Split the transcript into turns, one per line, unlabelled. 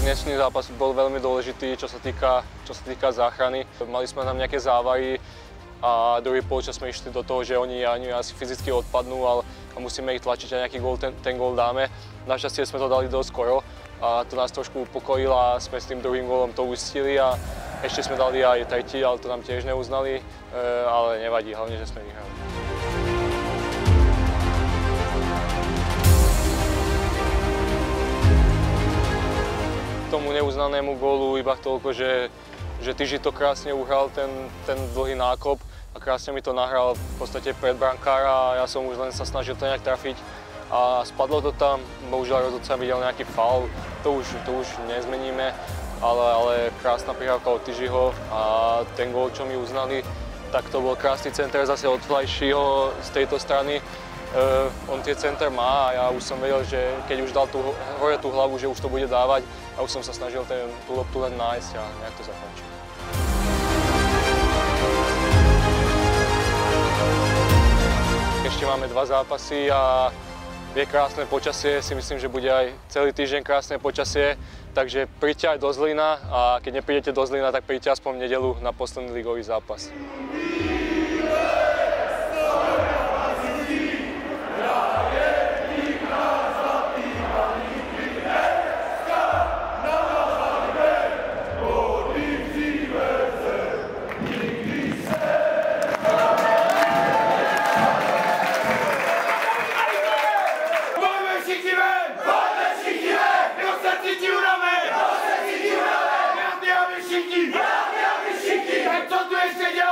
Dnešný zápas bol veľmi dôležitý, čo sa týka, čo sa týka záchrany. Mali sme tam nejaké závary a druhý polčas sme išli do toho, že oni, oni asi fyzicky odpadnú ale, musíme ich tlačiť a nejaký gól, ten, ten gól dáme. Našťastie sme to dali dosť skoro a to nás trošku upokojilo a sme s tým druhým gólom to ustili a ešte sme dali aj tretí, ale to nám tiež neuznali, e, ale nevadí, hlavne, že sme vyhrali. Tomu neuznanému gólu iba toľko, že, že Tyži to krásne uhral, ten, ten dlhý nákop a krásne mi to nahral v podstate pred brankára a ja som už len sa snažil to nejak trafiť a spadlo to tam, bohužiaľ rozhodca videl nejaký faul, to už, to už nezmeníme, ale, ale krásna prihrávka od Tyžiho a ten gól, čo mi uznali, tak to bol krásny center zase od Flajšího z tejto strany. Uh, on tie center má a ja už som vedel, že keď už dal tú, hore tú hlavu, že už to bude dávať a už som sa snažil ten, tú loptu len nájsť a nejak to zakončiť. Ešte máme dva zápasy a je krásne počasie, si myslím, že bude aj celý týždeň krásne počasie, takže príďte aj do Zlina a keď neprídete do Zlina, tak príďte aspoň v nedelu na posledný ligový zápas.
Chiqui! ¡Cambia mi Chiqui! ¡Entonces!